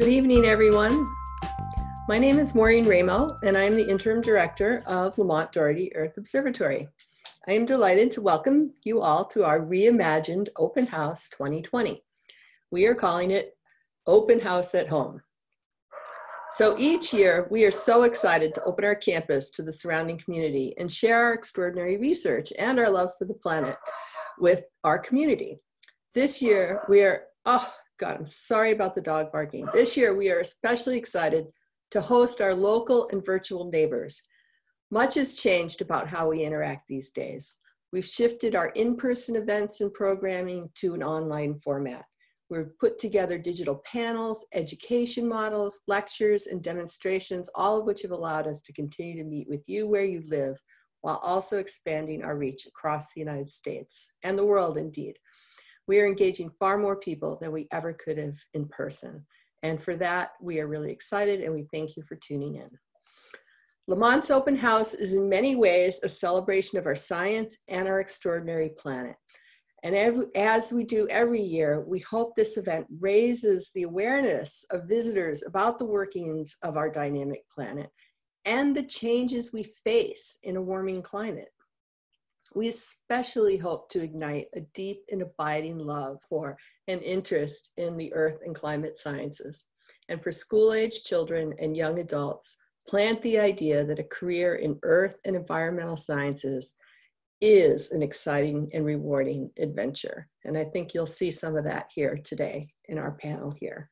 Good evening, everyone. My name is Maureen Raymo, and I am the Interim Director of Lamont Doherty Earth Observatory. I am delighted to welcome you all to our reimagined Open House 2020. We are calling it Open House at Home. So each year, we are so excited to open our campus to the surrounding community and share our extraordinary research and our love for the planet with our community. This year, we are, oh, God, I'm sorry about the dog barking. This year, we are especially excited to host our local and virtual neighbors. Much has changed about how we interact these days. We've shifted our in-person events and programming to an online format. We've put together digital panels, education models, lectures, and demonstrations, all of which have allowed us to continue to meet with you where you live, while also expanding our reach across the United States and the world indeed we are engaging far more people than we ever could have in person. And for that, we are really excited and we thank you for tuning in. Lamont's Open House is in many ways a celebration of our science and our extraordinary planet. And as we do every year, we hope this event raises the awareness of visitors about the workings of our dynamic planet and the changes we face in a warming climate. We especially hope to ignite a deep and abiding love for and interest in the earth and climate sciences. And for school age children and young adults, plant the idea that a career in earth and environmental sciences is an exciting and rewarding adventure. And I think you'll see some of that here today in our panel here.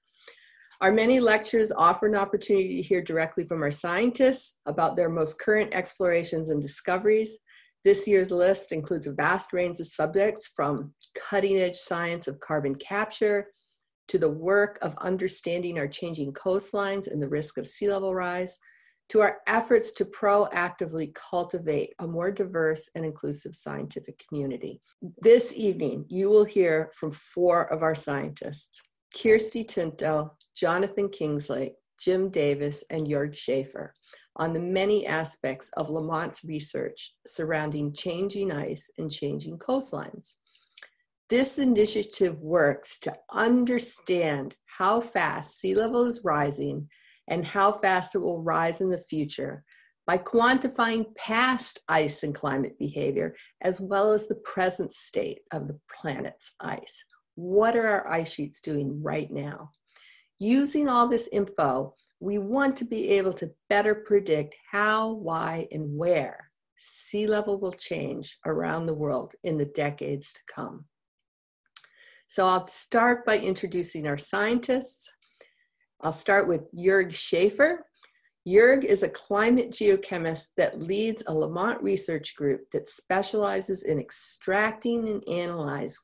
Our many lectures offer an opportunity to hear directly from our scientists about their most current explorations and discoveries, this year's list includes a vast range of subjects from cutting edge science of carbon capture to the work of understanding our changing coastlines and the risk of sea level rise to our efforts to proactively cultivate a more diverse and inclusive scientific community. This evening, you will hear from four of our scientists Kirsty Tinto, Jonathan Kingslake, Jim Davis, and Jörg Schaefer on the many aspects of Lamont's research surrounding changing ice and changing coastlines. This initiative works to understand how fast sea level is rising and how fast it will rise in the future by quantifying past ice and climate behavior as well as the present state of the planet's ice. What are our ice sheets doing right now? Using all this info, we want to be able to better predict how, why, and where sea level will change around the world in the decades to come. So I'll start by introducing our scientists. I'll start with Jörg Schaefer. Jörg is a climate geochemist that leads a Lamont research group that specializes in extracting and analyze,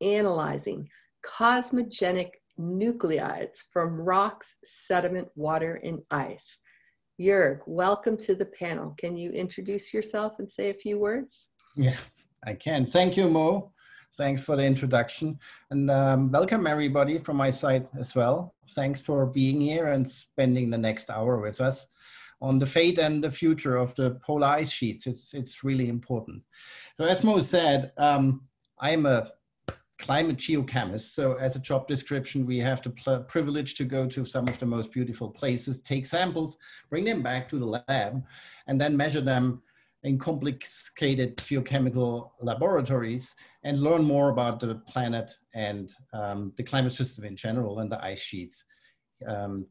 analyzing cosmogenic nuclides from rocks, sediment, water, and ice. Jörg, welcome to the panel. Can you introduce yourself and say a few words? Yeah, I can. Thank you, Mo. Thanks for the introduction. And um, welcome everybody from my side as well. Thanks for being here and spending the next hour with us on the fate and the future of the polar ice sheets. It's, it's really important. So as Mo said, um, I'm a climate geochemist. So as a job description, we have the privilege to go to some of the most beautiful places, take samples, bring them back to the lab, and then measure them in complicated geochemical laboratories and learn more about the planet and um, the climate system in general and the ice sheets um,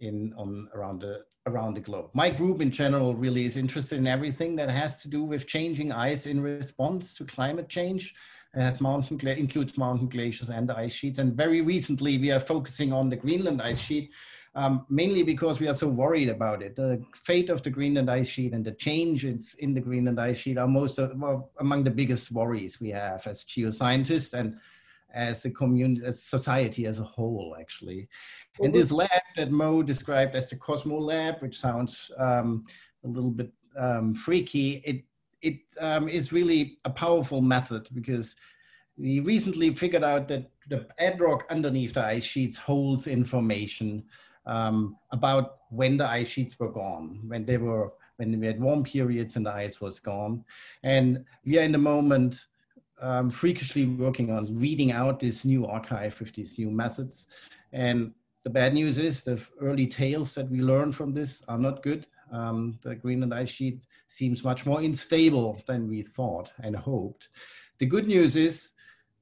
in on around the around the globe. My group in general really is interested in everything that has to do with changing ice in response to climate change has mountain includes mountain glaciers and ice sheets. And very recently, we are focusing on the Greenland ice sheet, um, mainly because we are so worried about it. The fate of the Greenland ice sheet and the changes in the Greenland ice sheet are most of, well, among the biggest worries we have as geoscientists and as a community, as society as a whole, actually. And this lab that Mo described as the Cosmo Lab, which sounds um, a little bit um, freaky, it it um, is really a powerful method because we recently figured out that the bedrock underneath the ice sheets holds information um, about when the ice sheets were gone, when they were, when we had warm periods and the ice was gone. And we are in the moment um, freakishly working on reading out this new archive with these new methods. And the bad news is the early tales that we learned from this are not good. Um, the Greenland ice sheet seems much more unstable than we thought and hoped. The good news is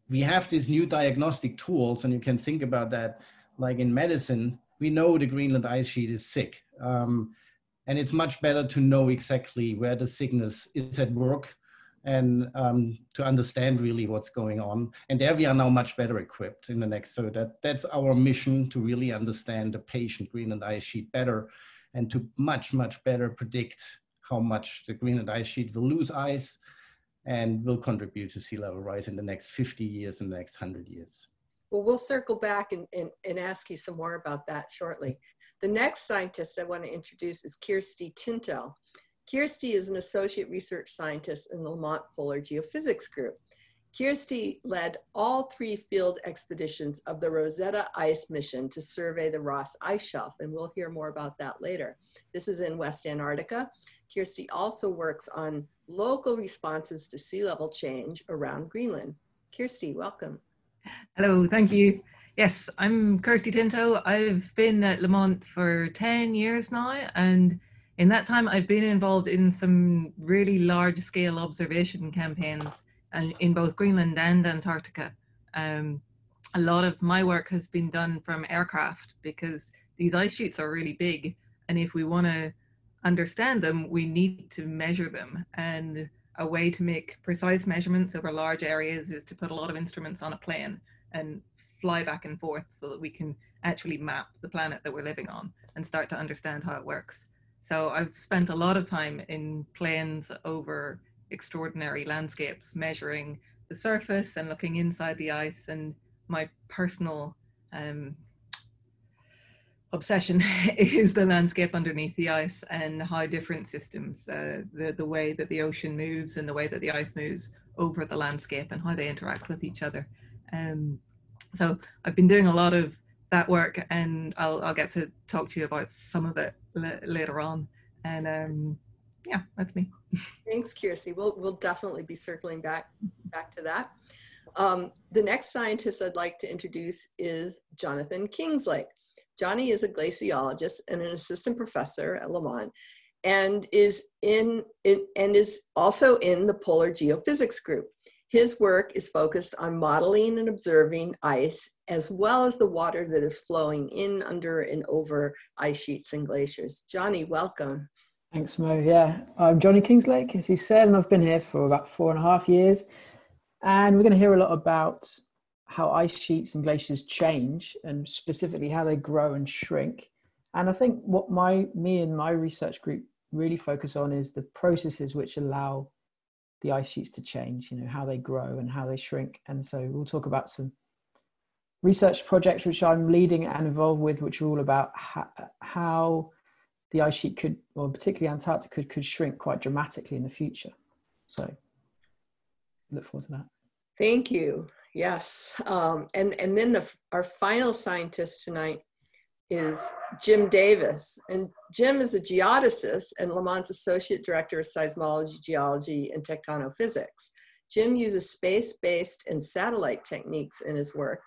we have these new diagnostic tools, and you can think about that like in medicine, we know the Greenland ice sheet is sick. Um, and it's much better to know exactly where the sickness is at work and um, to understand really what's going on. And there we are now much better equipped in the next. So that that's our mission to really understand the patient Greenland ice sheet better, and to much much better predict how much the Greenland ice sheet will lose ice, and will contribute to sea level rise in the next 50 years and the next 100 years. Well, we'll circle back and, and, and ask you some more about that shortly. The next scientist I want to introduce is Kirsty Tinto. Kirsty is an associate research scientist in the Lamont Polar Geophysics Group. Kirsty led all three field expeditions of the Rosetta Ice mission to survey the Ross Ice Shelf, and we'll hear more about that later. This is in West Antarctica. Kirsty also works on local responses to sea level change around Greenland. Kirsty, welcome. Hello, thank you. Yes, I'm Kirsty Tinto. I've been at Lamont for 10 years now, and in that time, I've been involved in some really large scale observation campaigns in both Greenland and Antarctica. Um, a lot of my work has been done from aircraft because these ice sheets are really big. And if we want to understand them, we need to measure them. And a way to make precise measurements over large areas is to put a lot of instruments on a plane and fly back and forth so that we can actually map the planet that we're living on and start to understand how it works. So I've spent a lot of time in planes over extraordinary landscapes, measuring the surface and looking inside the ice. And my personal um, obsession is the landscape underneath the ice and how different systems, uh, the, the way that the ocean moves and the way that the ice moves over the landscape and how they interact with each other. Um, so I've been doing a lot of that work and I'll, I'll get to talk to you about some of it later on. And um, yeah, that's me. Thanks, Kirsty. We'll, we'll definitely be circling back, back to that. Um, the next scientist I'd like to introduce is Jonathan Kingslake. Johnny is a glaciologist and an assistant professor at Lamont and is in, in and is also in the polar geophysics group. His work is focused on modeling and observing ice, as well as the water that is flowing in, under, and over ice sheets and glaciers. Johnny, welcome. Thanks, Mo. Yeah, I'm Johnny Kingslake, as he said, and I've been here for about four and a half years. And we're going to hear a lot about how ice sheets and glaciers change, and specifically how they grow and shrink. And I think what my me and my research group really focus on is the processes which allow the ice sheets to change, you know, how they grow and how they shrink. And so we'll talk about some research projects which I'm leading and involved with, which are all about how the ice sheet could, or particularly Antarctica, could, could shrink quite dramatically in the future. So look forward to that. Thank you. Yes. Um, and, and then the, our final scientist tonight is Jim Davis. And Jim is a geodesist and Lamont's Associate Director of Seismology, Geology, and Tectonophysics. Jim uses space-based and satellite techniques in his work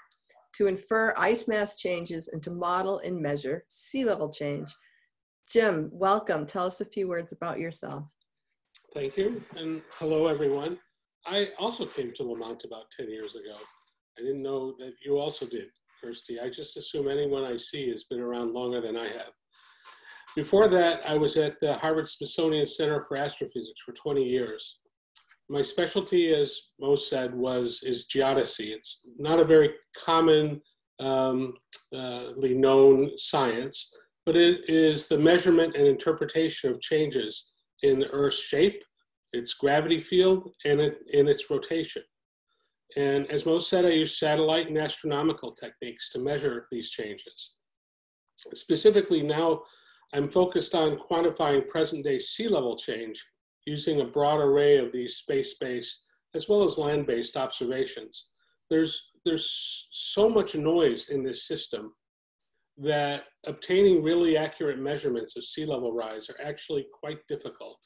to infer ice mass changes and to model and measure sea level change. Jim, welcome. Tell us a few words about yourself. Thank you, and hello everyone. I also came to Lamont about 10 years ago. I didn't know that you also did. Kirsty. I just assume anyone I see has been around longer than I have. Before that, I was at the Harvard Smithsonian Center for Astrophysics for 20 years. My specialty, as most said, was is geodesy. It's not a very commonly um, uh, known science, but it is the measurement and interpretation of changes in the Earth's shape, its gravity field, and it, in its rotation. And as Mo said, I use satellite and astronomical techniques to measure these changes. Specifically now, I'm focused on quantifying present day sea level change using a broad array of these space-based as well as land-based observations. There's, there's so much noise in this system that obtaining really accurate measurements of sea level rise are actually quite difficult.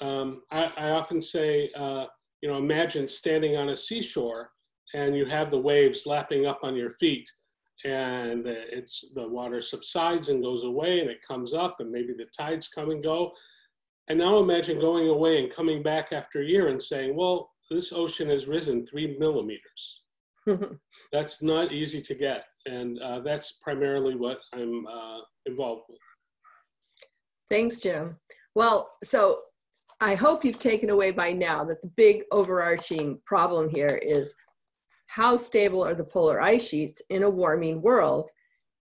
Um, I, I, often say uh, you know, imagine standing on a seashore and you have the waves lapping up on your feet. and it's the water subsides and goes away and it comes up and maybe the tides come and go. And now imagine going away and coming back after a year and saying, well, this ocean has risen three millimeters. that's not easy to get. And uh, that's primarily what I'm uh, involved with. Thanks, Jim. Well, so I hope you've taken away by now that the big overarching problem here is how stable are the polar ice sheets in a warming world?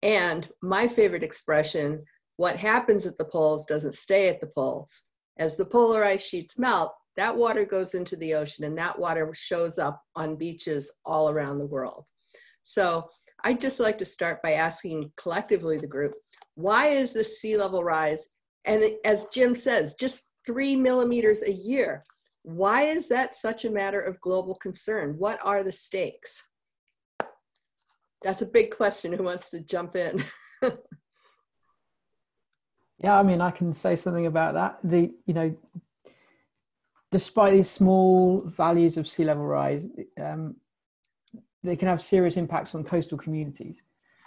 And my favorite expression, what happens at the poles doesn't stay at the poles. As the polar ice sheets melt, that water goes into the ocean and that water shows up on beaches all around the world. So I'd just like to start by asking collectively the group, why is this sea level rise? And as Jim says, just three millimeters a year. Why is that such a matter of global concern? What are the stakes? That's a big question. Who wants to jump in? yeah, I mean, I can say something about that. The, you know, despite these small values of sea level rise, um, they can have serious impacts on coastal communities.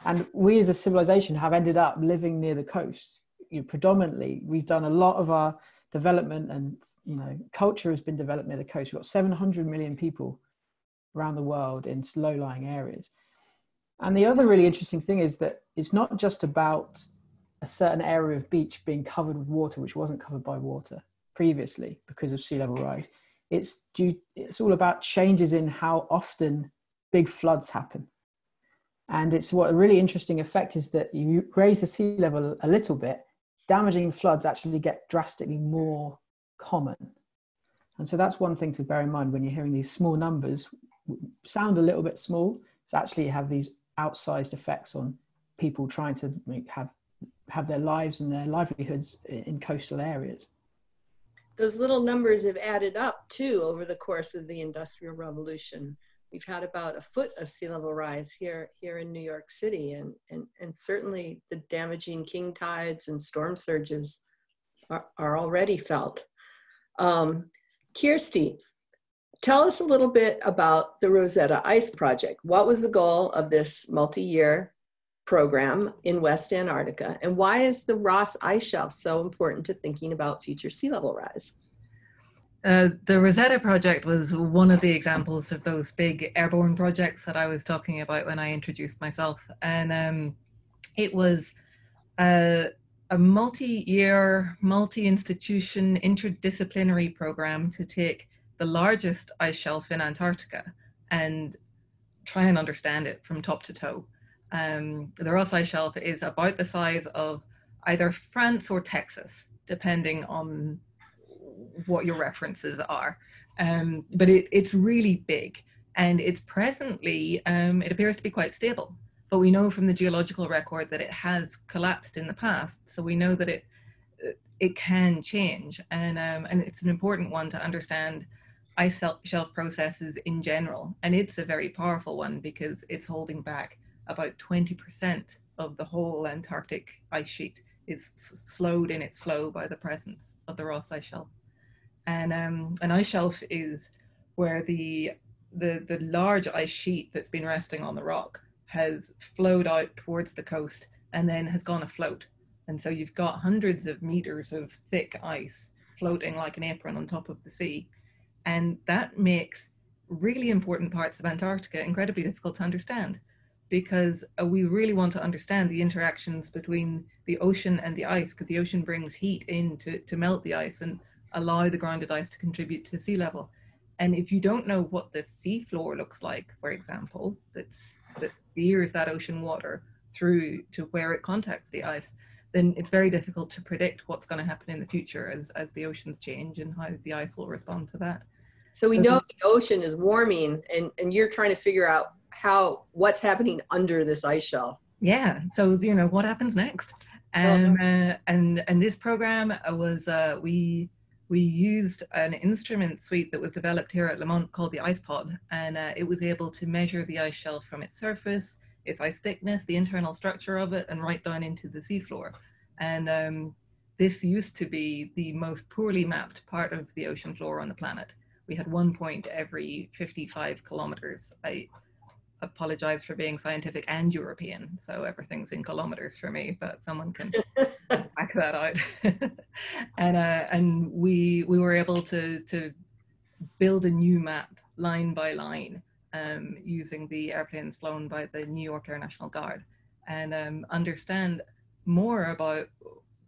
And we as a civilization have ended up living near the coast. You know, predominantly, we've done a lot of our development and you know culture has been developed near the coast. We've got 700 million people around the world in low-lying areas. And the other really interesting thing is that it's not just about a certain area of beach being covered with water, which wasn't covered by water previously because of sea level rise. It's due. It's all about changes in how often big floods happen. And it's what a really interesting effect is that you raise the sea level a little bit, damaging floods actually get drastically more common. And so that's one thing to bear in mind when you're hearing these small numbers sound a little bit small. It's actually have these outsized effects on people trying to have have their lives and their livelihoods in coastal areas. Those little numbers have added up too over the course of the Industrial Revolution we've had about a foot of sea level rise here here in New York City, and and and certainly the damaging king tides and storm surges are, are already felt. Um, Kirsty, tell us a little bit about the Rosetta Ice Project. What was the goal of this multi-year program in West Antarctica, and why is the Ross Ice Shelf so important to thinking about future sea level rise? Uh, the Rosetta project was one of the examples of those big airborne projects that I was talking about when I introduced myself. And um, it was a, a multi year, multi institution, interdisciplinary program to take the largest ice shelf in Antarctica and try and understand it from top to toe. Um, the Ross Ice Shelf is about the size of either France or Texas, depending on what your references are. Um, but it, it's really big and it's presently, um, it appears to be quite stable. But we know from the geological record that it has collapsed in the past. So we know that it it can change. And, um, and it's an important one to understand ice shelf processes in general. And it's a very powerful one because it's holding back about 20% of the whole Antarctic ice sheet is slowed in its flow by the presence of the Ross Ice Shelf and um, an ice shelf is where the the the large ice sheet that's been resting on the rock has flowed out towards the coast and then has gone afloat. And so you've got hundreds of meters of thick ice floating like an apron on top of the sea. And that makes really important parts of Antarctica incredibly difficult to understand because uh, we really want to understand the interactions between the ocean and the ice because the ocean brings heat in to, to melt the ice. And allow the grounded ice to contribute to sea level. And if you don't know what the sea floor looks like, for example, that's, that steers that ocean water through to where it contacts the ice, then it's very difficult to predict what's going to happen in the future as, as the oceans change and how the ice will respond to that. So we so know the ocean is warming and, and you're trying to figure out how what's happening under this ice shelf. Yeah. So you know what happens next. Um, uh, and and this program was uh, we we used an instrument suite that was developed here at Lamont called the IcePod, and uh, it was able to measure the ice shelf from its surface, its ice thickness, the internal structure of it, and right down into the seafloor. And um, this used to be the most poorly mapped part of the ocean floor on the planet. We had one point every 55 kilometers. I, apologize for being scientific and European. So everything's in kilometers for me, but someone can back that out. and uh, and we we were able to to build a new map line by line um, using the airplanes flown by the New York Air National Guard and um, understand more about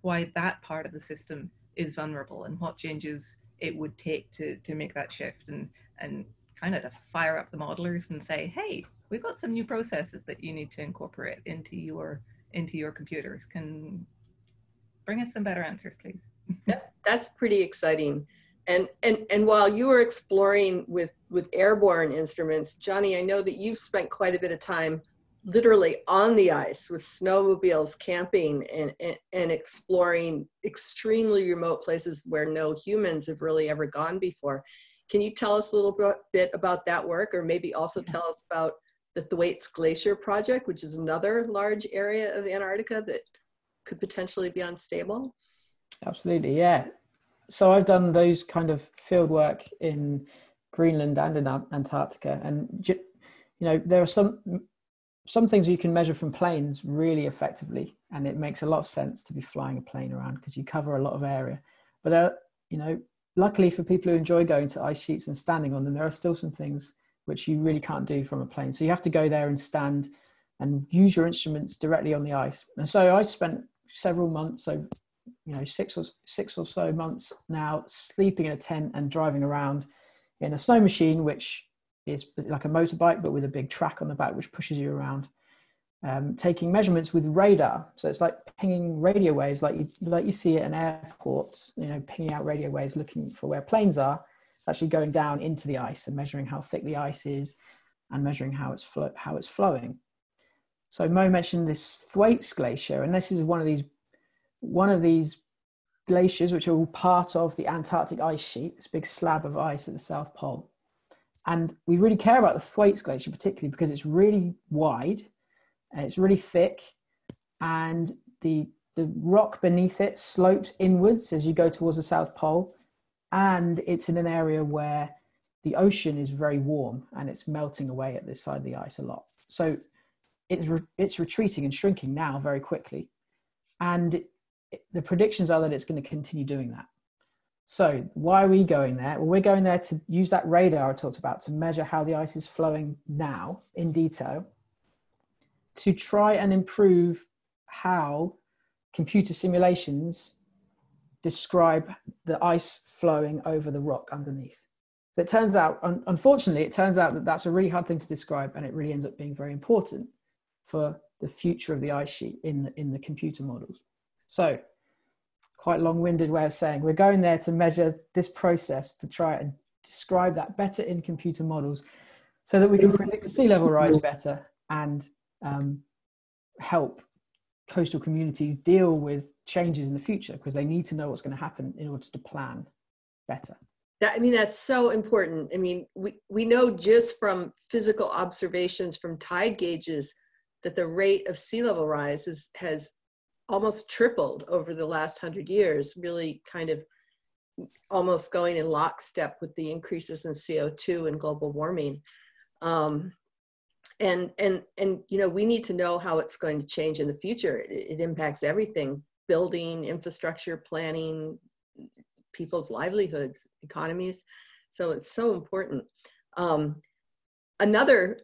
why that part of the system is vulnerable and what changes it would take to to make that shift and and kind of to fire up the modelers and say, hey, we've got some new processes that you need to incorporate into your into your computers. Can bring us some better answers, please. that, that's pretty exciting. And, and, and while you were exploring with, with airborne instruments, Johnny, I know that you've spent quite a bit of time literally on the ice with snowmobiles, camping, and, and, and, exploring extremely remote places where no humans have really ever gone before. Can you tell us a little bit about that work, or maybe also tell us about the Thwaites Glacier Project, which is another large area of Antarctica that could potentially be unstable? Absolutely, yeah. So I've done those kind of field work in Greenland and in Antarctica, and you know there are some some things you can measure from planes really effectively, and it makes a lot of sense to be flying a plane around because you cover a lot of area. But there, you know, luckily for people who enjoy going to ice sheets and standing on them, there are still some things which you really can't do from a plane. So you have to go there and stand and use your instruments directly on the ice. And so I spent several months, so you know, six or six or so months now, sleeping in a tent and driving around in a snow machine, which is like a motorbike but with a big track on the back which pushes you around. Um, taking measurements with radar, so it's like pinging radio waves, like you like you see at an airport. You know, pinging out radio waves, looking for where planes are, actually going down into the ice and measuring how thick the ice is and measuring how it's, flo- how it's flowing. So Mo mentioned this Thwaites Glacier, and this is one of these one of these glaciers which are all part of the Antarctic ice sheet, this big slab of ice at the South Pole. And we really care about the Thwaites Glacier particularly because it's really wide and it's really thick, and the the rock beneath it slopes inwards as you go towards the South Pole, and it's in an area where the ocean is very warm and it's melting away at this side of the ice a lot. So it's re- it's retreating and shrinking now very quickly, and it, the predictions are that it's going to continue doing that. So why are we going there? Well, we're going there to use that radar I talked about to measure how the ice is flowing now in detail, to try and improve how computer simulations describe the ice flowing over the rock underneath. So it turns out, un- unfortunately, it turns out that that's a really hard thing to describe, and it really ends up being very important for the future of the ice sheet in the, in the computer models. So, quite long-winded way of saying we're going there to measure this process to try and describe that better in computer models, so that we can predict sea level rise better and um, help coastal communities deal with changes in the future because they need to know what's going to happen in order to plan better. That, I mean, that's so important. I mean, we, we know just from physical observations from tide gauges that the rate of sea level rise is, has almost tripled over the last hundred years, really kind of almost going in lockstep with the increases in CO2 and global warming. Um, and, and, and, you know, we need to know how it's going to change in the future. It, it impacts everything, building, infrastructure, planning, people's livelihoods, economies. So it's so important. Um, another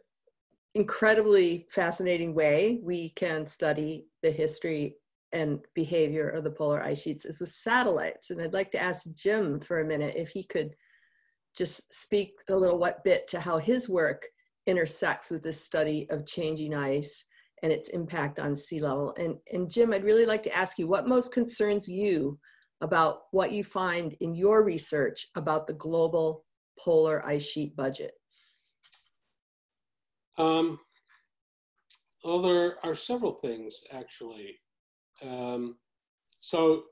incredibly fascinating way we can study the history and behavior of the polar ice sheets is with satellites. And I'd like to ask Jim for a minute if he could just speak a little what bit to how his work intersects with this study of changing ice and its impact on sea level. And, and Jim, I'd really like to ask you what most concerns you about what you find in your research about the global polar ice sheet budget. Um, well, there are several things actually. Um, so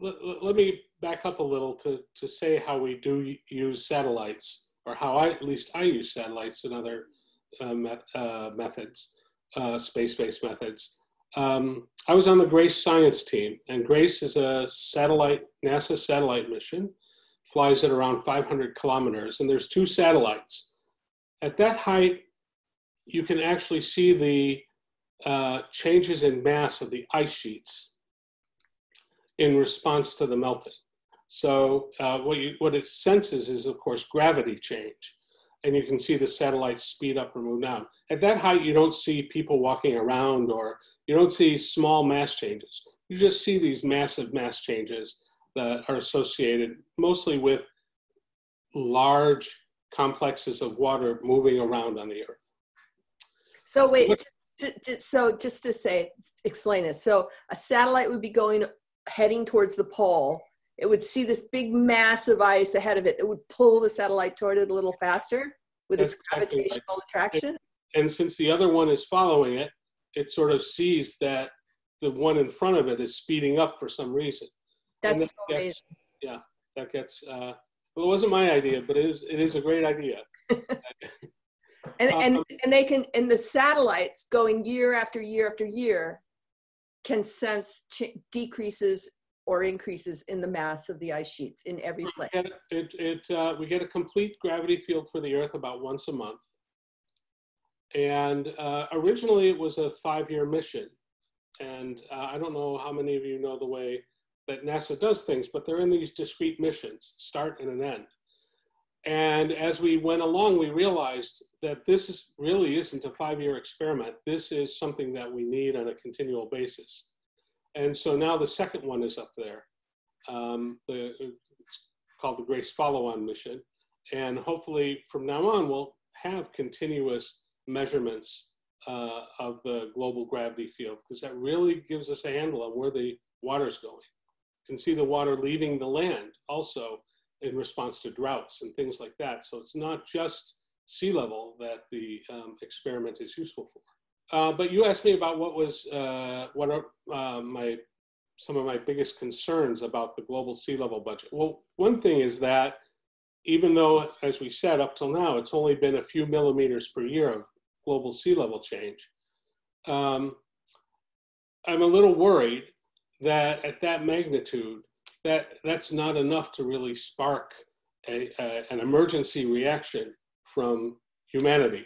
let, me back up a little to, to say how we do use satellites, or how I, at least I use satellites and other uh, uh, methods uh, space-based methods. Um, I was on the GRACE science team, and GRACE is a satellite, NASA satellite mission, flies at around 500 kilometers, and there's two satellites. At that height, you can actually see the uh, changes in mass of the ice sheets in response to the melting. So uh, what, you, what it senses is, of course, gravity change. And you can see the satellites speed up or move down. At that height, you don't see people walking around or you don't see small mass changes. You just see these massive mass changes that are associated mostly with large complexes of water moving around on the Earth. So wait, so just to say, explain this. So a satellite would be going, heading towards the pole. It would see this big mass of ice ahead of it that would pull the satellite toward it a little faster with That's its gravitational attraction. And since the other one is following it, it sort of sees that the one in front of it is speeding up for some reason. That's so gets, amazing. Yeah, that gets. Uh, well, it wasn't my idea, but it is. It is a great idea. and and um, and they can and the satellites going year after year after year can sense ch- decreases or increases in the mass of the ice sheets in every place. It, it, it uh, we get a complete gravity field for the Earth about once a month. And uh, originally it was a five-year mission. And uh, I don't know how many of you know the way that NASA does things, but they're in these discrete missions, start and an end. And as we went along, we realized that this is, really isn't a five-year experiment. This is something that we need on a continual basis. And so now the second one is up there, um, the, it's called the GRACE Follow-On Mission. And hopefully from now on, we'll have continuous measurements uh, of the global gravity field because that really gives us a handle on where the water's going. You can see the water leaving the land also in response to droughts and things like that. So it's not just sea level that the um, experiment is useful for. Uh, but you asked me about what was uh, what are uh, my some of my biggest concerns about the global sea level budget. Well, one thing is that even though, as we said up till now, it's only been a few millimeters per year of global sea level change, um, I'm a little worried that at that magnitude, that that's not enough to really spark a, a, an emergency reaction from humanity,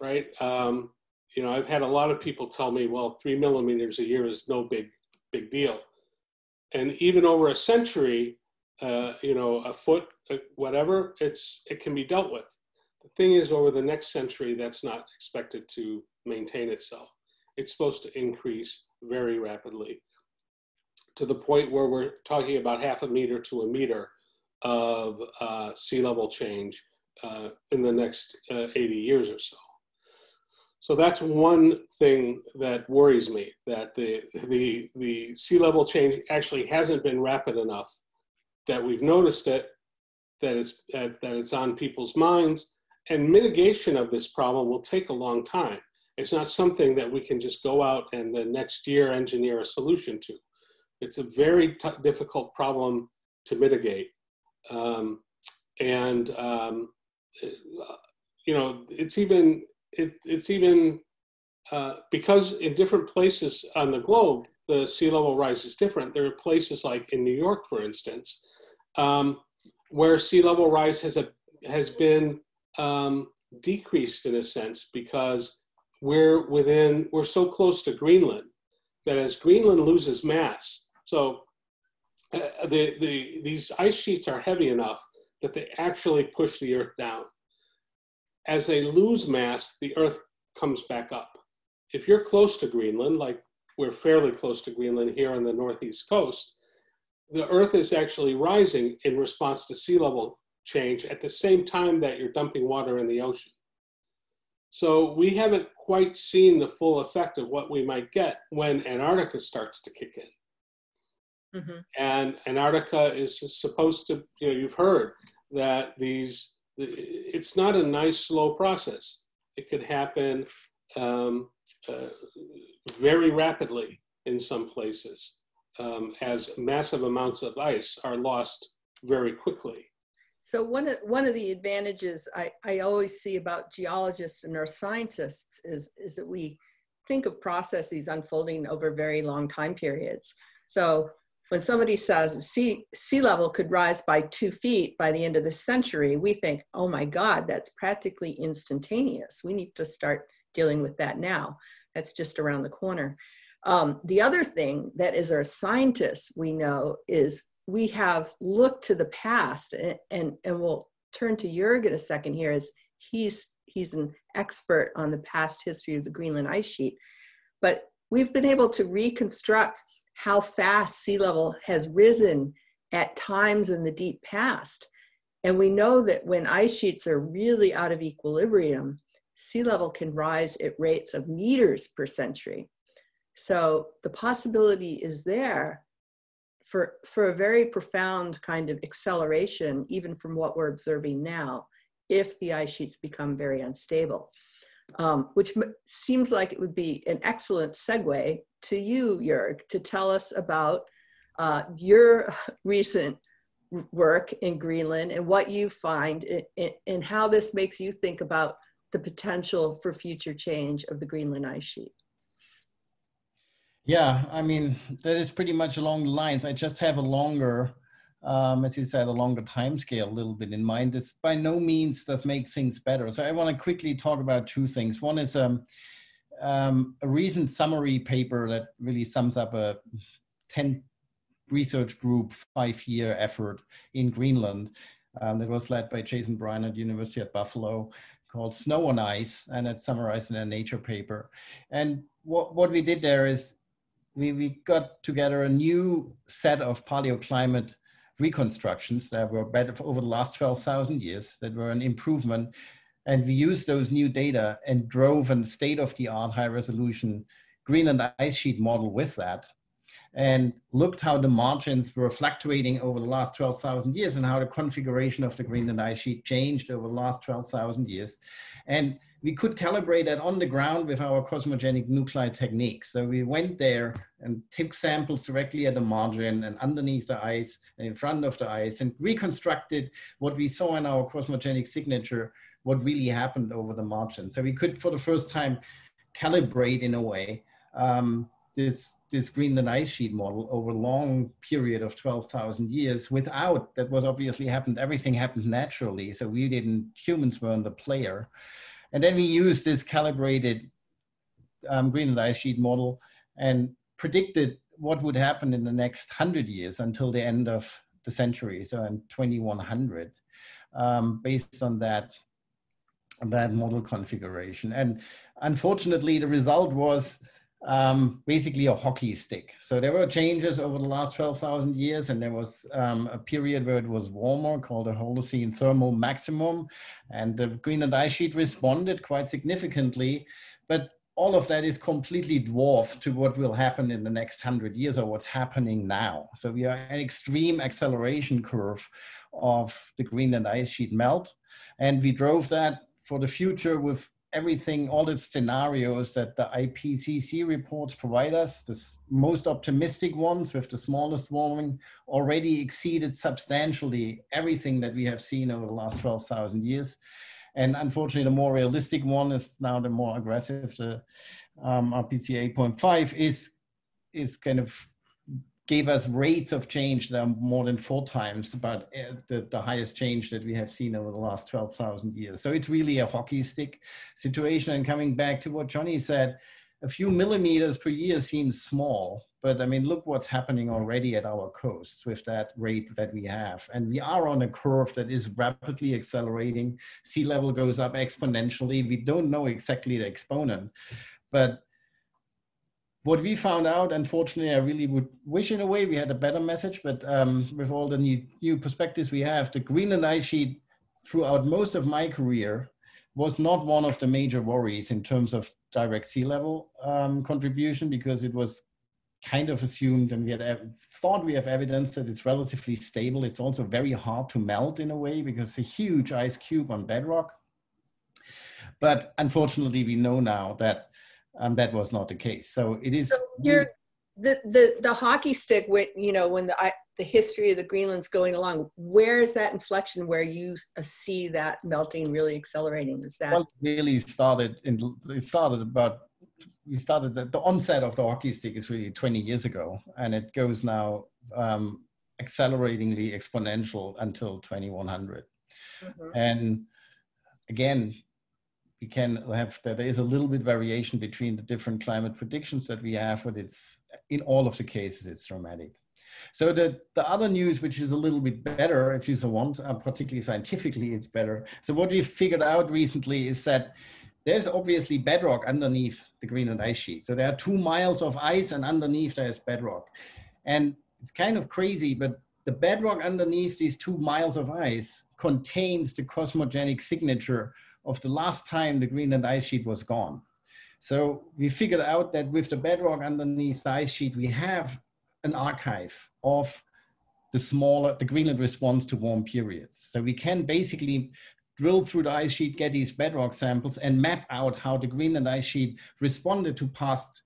right? Um, you know, I've had a lot of people tell me, well, three millimeters a year is no big, big deal. And even over a century, uh, you know, a foot, uh, whatever, it's it can be dealt with. The thing is, over the next century, that's not expected to maintain itself. It's supposed to increase very rapidly to the point where we're talking about half a meter to a meter of uh, sea level change uh, in the next uh, 80 years or so. So that's one thing that worries me, that the, the, the sea level change actually hasn't been rapid enough that we've noticed it, that it's, that it's on people's minds, and mitigation of this problem will take a long time. It's not something that we can just go out and the next year engineer a solution to. It's a very difficult problem to mitigate. Um, and, um, you know, it's even, it, it's even, uh, because in different places on the globe, the sea level rise is different. There are places like in New York, for instance, um, where sea level rise has, a, has been um, decreased in a sense because we're within, we're so close to Greenland that as Greenland loses mass, so uh, the, the, these ice sheets are heavy enough that they actually push the Earth down. As they lose mass, the Earth comes back up. If you're close to Greenland, like we're fairly close to Greenland here on the northeast coast, the Earth is actually rising in response to sea level change at the same time that you're dumping water in the ocean. So we haven't quite seen the full effect of what we might get when Antarctica starts to kick in. Mm-hmm. And Antarctica is supposed to, you know, you've heard that these, it's not a nice, slow process. It could happen um, uh, very rapidly in some places um, as massive amounts of ice are lost very quickly. So one of, one of the advantages I, I always see about geologists and earth scientists is, is that we think of processes unfolding over very long time periods. So when somebody says sea, sea level could rise by two feet by the end of the century, we think, oh my God, that's practically instantaneous. We need to start dealing with that now. That's just around the corner. Um, the other thing that as our scientists we know is we have looked to the past and, and, and we'll turn to Jurgen a second here as he's he's an expert on the past history of the Greenland ice sheet. But we've been able to reconstruct how fast sea level has risen at times in the deep past. And we know that when ice sheets are really out of equilibrium, sea level can rise at rates of meters per century. So the possibility is there for, for a very profound kind of acceleration, even from what we're observing now, if the ice sheets become very unstable. Um, which seems like it would be an excellent segue to you, Jörg, to tell us about uh, your recent work in Greenland and what you find and how this makes you think about the potential for future change of the Greenland ice sheet. Yeah, I mean, that is pretty much along the lines. I just have a longer, um, as you said, a longer time scale a little bit in mind. This by no means does make things better. So I want to quickly talk about two things. One is um, um, a recent summary paper that really sums up a 10 research group five year effort in Greenland um, that was led by Jason Briner at University at Buffalo called Snow on Ice, and it's summarized in a Nature paper. And what, what we did there is we, we got together a new set of paleoclimate reconstructions that were better over the last 12,000 years, that were an improvement. And we used those new data and drove a state of the art high resolution Greenland ice sheet model with that and looked how the margins were fluctuating over the last 12,000 years and how the configuration of the Greenland ice sheet changed over the last 12,000 years. And we could calibrate that on the ground with our cosmogenic nuclide techniques. So we went there and took samples directly at the margin and underneath the ice and in front of the ice and reconstructed what we saw in our cosmogenic signature, what really happened over the margin. So we could, for the first time, calibrate in a way um, this, this Greenland ice sheet model over a long period of 12,000 years without, that was obviously happened, everything happened naturally. So we didn't, humans weren't the player. And then we used this calibrated um, Greenland ice sheet model and predicted what would happen in the next 100 years until the end of the century, so in 2100, um, based on that, that model configuration. And unfortunately, the result was um, basically a hockey stick. So there were changes over the last 12,000 years, and there was um, a period where it was warmer called a Holocene thermal maximum, and the Greenland ice sheet responded quite significantly. But all of that is completely dwarfed to what will happen in the next 100 years or what's happening now. So we are an extreme acceleration curve of the Greenland ice sheet melt. And we drove that for the future with everything, all the scenarios that the IPCC reports provide us, the most optimistic ones with the smallest warming already exceeded substantially everything that we have seen over the last 12,000 years. And unfortunately, the more realistic one is now the more aggressive, the um, RPC 8.5 is, is kind of gave us rates of change that are more than four times about uh, the, the highest change that we have seen over the last 12,000 years. So it's really a hockey stick situation. And coming back to what Johnny said, a few millimeters per year seems small, but I mean, look what's happening already at our coasts with that rate that we have. And we are on a curve that is rapidly accelerating. Sea level goes up exponentially. We don't know exactly the exponent, but what we found out, unfortunately, I really would wish in a way we had a better message, but um, with all the new, new perspectives we have, the Greenland ice sheet throughout most of my career was not one of the major worries in terms of direct sea level um, contribution because it was kind of assumed and we had thought we have evidence that it's relatively stable. It's also very hard to melt in a way because it's a huge ice cube on bedrock. But unfortunately, we know now that um, that was not the case. So it is. So here, the, the, the hockey stick with, you know, when the, I, the history of the Greenland's going along, where is that inflection where you uh, see that melting really accelerating? Is that? Well, really started in, it started about, we started, the, the onset of the hockey stick is really 20 years ago and it goes now um, acceleratingly exponential until 2100. Mm -hmm. And again, we can have that there is a little bit variation between the different climate predictions that we have, but it's in all of the cases it's dramatic. So the, the other news, which is a little bit better, if you so want, uh, particularly scientifically, it's better. So what we've figured out recently is that there's obviously bedrock underneath the Greenland ice sheet. So there are two miles of ice and underneath there's bedrock. And it's kind of crazy, but the bedrock underneath these two miles of ice contains the cosmogenic signature of the last time the Greenland ice sheet was gone. So we figured out that with the bedrock underneath the ice sheet, we have an archive of the smaller, the Greenland response to warm periods. So we can basically drill through the ice sheet, get these bedrock samples and map out how the Greenland ice sheet responded to past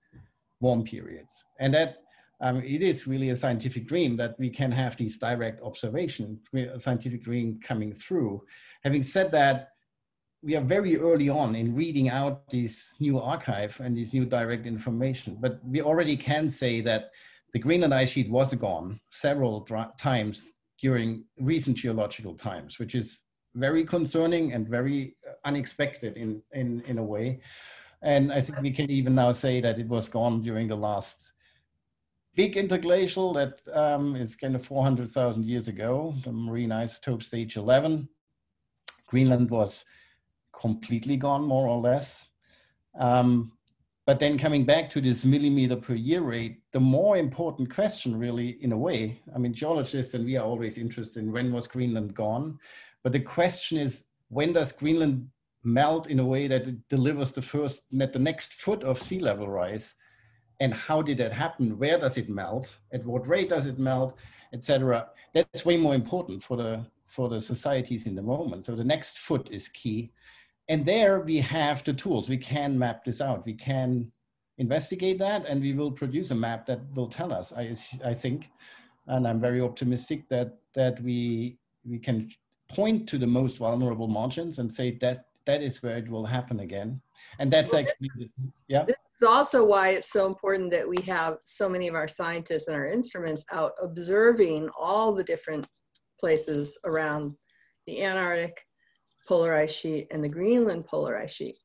warm periods. And that um, it is really a scientific dream that we can have these direct observation, scientific dream coming through. Having said that, we are very early on in reading out this new archive and this new direct information, but we already can say that the Greenland ice sheet was gone several times during recent geological times, which is very concerning and very uh, unexpected in, in, in a way. And I think we can even now say that it was gone during the last big interglacial that um, is kind of 400,000 years ago, the marine isotope stage 11. Greenland was completely gone, more or less. Um, but then coming back to this millimeter per year rate, the more important question, really, in a way, I mean, geologists and we are always interested in when was Greenland gone, but the question is, when does Greenland melt in a way that it delivers the first, the next foot of sea level rise? And how did that happen? Where does it melt? At what rate does it melt, etc. That's way more important for the for the societies in the moment. So the next foot is key and there we have the tools. We can map this out. We can investigate that and we will produce a map that will tell us, I, I think. And I'm very optimistic that, that we, we can point to the most vulnerable margins and say that that is where it will happen again. And that's actually, yeah. This is also why it's so important that we have so many of our scientists and our instruments out observing all the different places around the Antarctic, polar ice sheet and the Greenland polar ice sheet.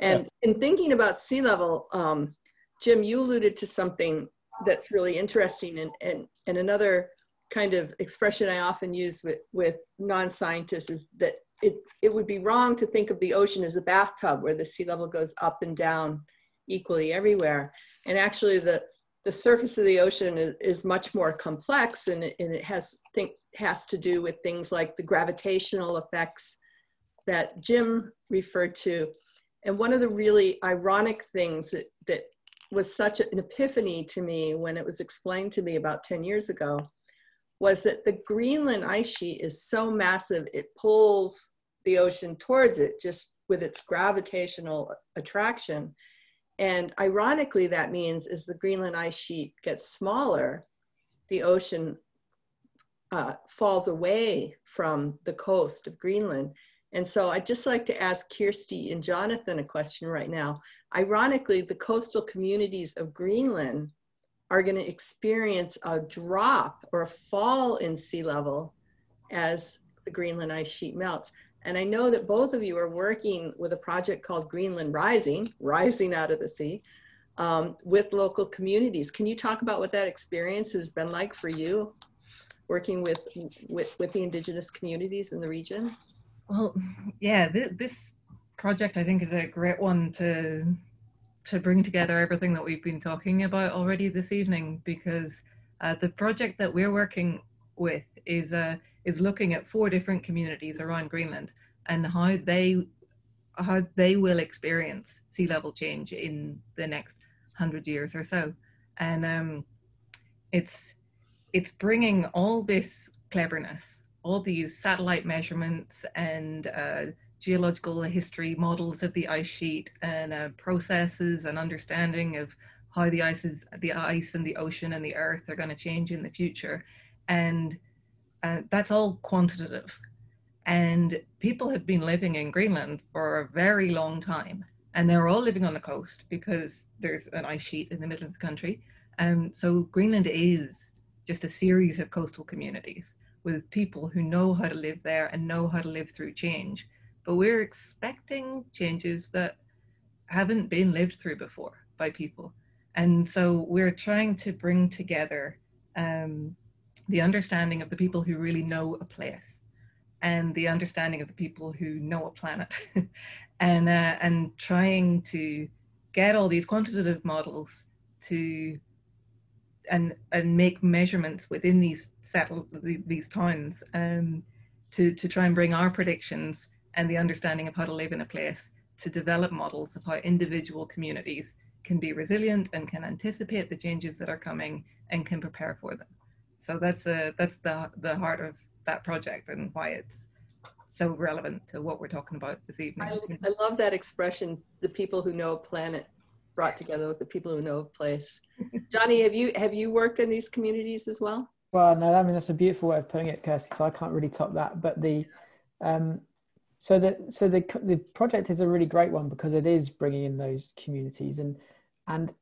And yeah. in thinking about sea level, um, Jim, you alluded to something that's really interesting and, and, and another kind of expression I often use with, with non-scientists is that it, it would be wrong to think of the ocean as a bathtub where the sea level goes up and down equally everywhere. And actually the, the surface of the ocean is, is much more complex and it, and it has, think, has to do with things like the gravitational effects that Jim referred to. And one of the really ironic things that, that was such an epiphany to me when it was explained to me about 10 years ago was that the Greenland ice sheet is so massive, it pulls the ocean towards it just with its gravitational attraction. And ironically, that means as the Greenland ice sheet gets smaller, the ocean uh, falls away from the coast of Greenland and so I'd just like to ask Kirsty and Jonathan a question right now. Ironically, the coastal communities of Greenland are going to experience a drop or a fall in sea level as the Greenland ice sheet melts. And I know that both of you are working with a project called Greenland Rising, rising out of the sea, um, with local communities. Can you talk about what that experience has been like for you, working with, with, with the indigenous communities in the region? Well, yeah, th- this project I think is a great one to to bring together everything that we've been talking about already this evening because uh, the project that we're working with is uh, is looking at four different communities around Greenland and how they how they will experience sea level change in the next hundred years or so, and um, it's it's bringing all this cleverness all these satellite measurements and uh, geological history models of the ice sheet and uh, processes and understanding of how the ice is the ice and the ocean and the earth are going to change in the future. And uh, that's all quantitative. And people have been living in greenland for a very long time and they're all living on the coast because there's an ice sheet in the middle of the country. And um, so greenland is just a series of coastal communities with people who know how to live there and know how to live through change. but we're expecting changes that haven't been lived through before by people. And so we're trying to bring together um, the understanding of the people who really know a place and the understanding of the people who know a planet and uh, and trying to get all these quantitative models to and and make measurements within these settled these towns um, to to try and bring our predictions and the understanding of how to live in a place to develop models of how individual communities can be resilient and can anticipate the changes that are coming and can prepare for them. So that's a, that's the the heart of that project and why it's so relevant to what we're talking about this evening. I, I love that expression, the people who know a planet brought together with the people who know a place. Johnny, have you have you worked in these communities as well? Well, no, I mean that's a beautiful way of putting it, Kirsty. So I can't really top that. But the um, so the so the the project is a really great one because it is bringing in those communities and and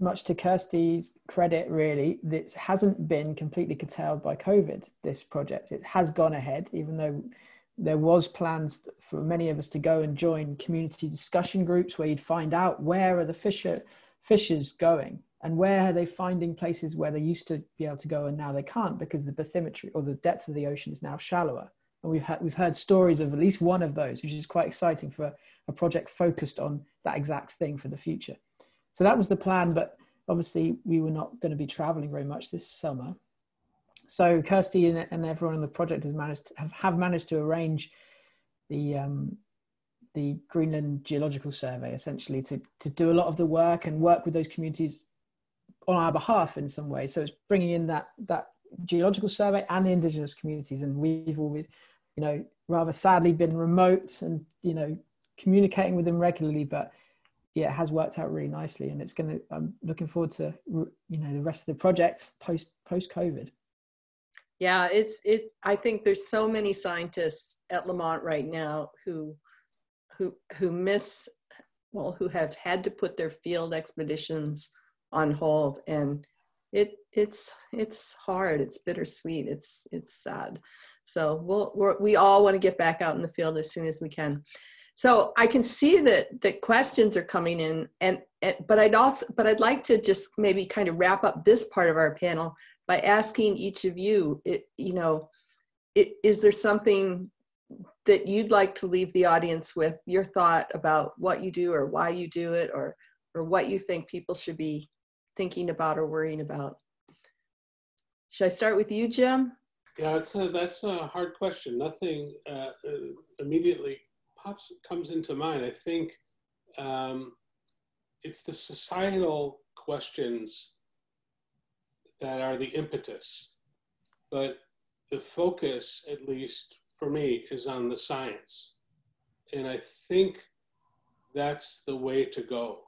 much to Kirsty's credit, really, this hasn't been completely curtailed by COVID. This project it has gone ahead, even though there was plans for many of us to go and join community discussion groups where you'd find out where are the fisher fishers going and where are they finding places where they used to be able to go and now they can't because the bathymetry or the depth of the ocean is now shallower. And we've had, we've heard stories of at least one of those which is quite exciting for a project focused on that exact thing for the future. So that was the plan but obviously we were not going to be traveling very much this summer so Kirsty and, and everyone in the project has managed to, have, have managed to arrange the um, the Greenland Geological Survey essentially to to do a lot of the work and work with those communities on our behalf in some way. So it's bringing in that that geological survey and the indigenous communities, and we've always, you know, rather sadly been remote and you know communicating with them regularly, but yeah, it has worked out really nicely, and it's going to. I'm looking forward to you know the rest of the project post post COVID. Yeah, it's it. I think there's so many scientists at Lamont right now who, who who miss, well, who have had to put their field expeditions on hold, and it it's it's hard. It's bittersweet. It's it's sad. So we'll we're, we all want to get back out in the field as soon as we can. So I can see that that questions are coming in, and, and but I'd also but I'd like to just maybe kind of wrap up this part of our panel by asking each of you, it, you know, it, is there something that you'd like to leave the audience with? Your thought about what you do or why you do it or or what you think people should be thinking about or worrying about? Should i start with you jim? Yeah it's a, that's a hard question. Nothing uh, uh immediately pops comes into mind. I think um, it's the societal questions that are the impetus. But the focus, at least for me, is on the science. And I think that's the way to go.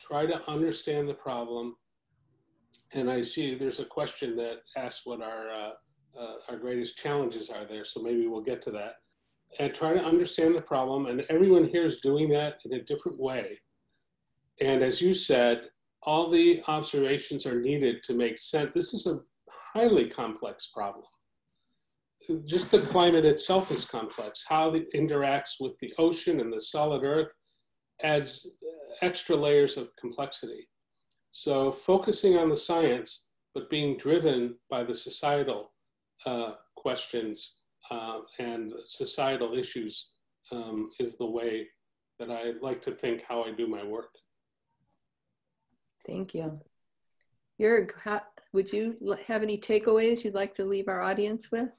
Try to understand the problem. And I see there's a question that asks what our, uh, uh, our greatest challenges are there. So maybe we'll get to that. And try to understand the problem. And everyone here is doing that in a different way. And as you said, all the observations are needed to make sense. This is a highly complex problem. Just the climate itself is complex. How it interacts with the ocean and the solid earth adds extra layers of complexity. So focusing on the science, but being driven by the societal uh, questions uh, and societal issues um, is the way that I like to think how I do my work. Thank you. Jörg, would you have any takeaways you'd like to leave our audience with?